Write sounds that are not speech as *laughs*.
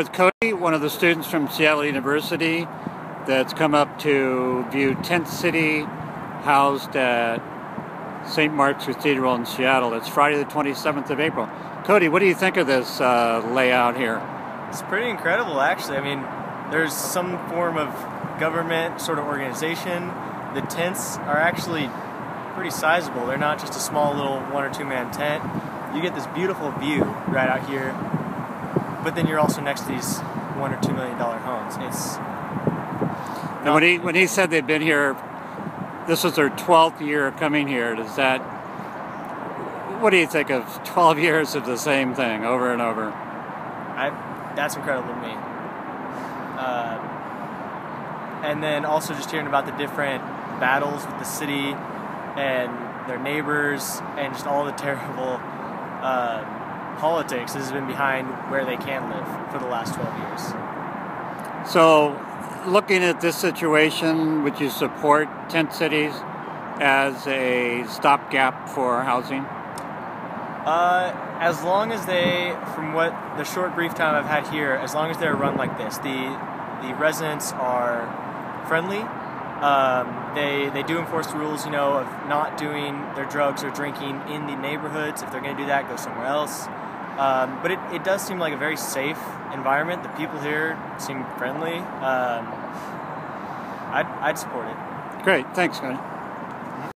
With Cody, one of the students from Seattle University that's come up to view Tent City housed at St. Mark's Cathedral in Seattle. It's Friday the 27th of April. Cody, what do you think of this uh, layout here? It's pretty incredible, actually. I mean, there's some form of government sort of organization. The tents are actually pretty sizable. They're not just a small little one or two man tent. You get this beautiful view right out here, but then you're also next to these one or two million dollar homes. It's and when he when he said they'd been here, this was their 12th year coming here. Does that? What do you think of 12 *laughs* years of the same thing over and over? I that's incredible to me. Uh, and then also just hearing about the different battles with the city and their neighbors and just all the *laughs* terrible uh, politics has been behind where they can live for the last 12 years. So, looking at this situation, would you support tent cities as a stopgap for housing? Uh, as long as they, from what the short brief time I've had here, as long as they're run like this, the the residents are friendly. Um, they they do enforce the rules, you know, of not doing their drugs or drinking in the neighborhoods. If they're going to do that, go somewhere else. Um, but it, it does seem like a very safe environment. The people here seem friendly. Um, I'd, I'd support it. Great, thanks, man.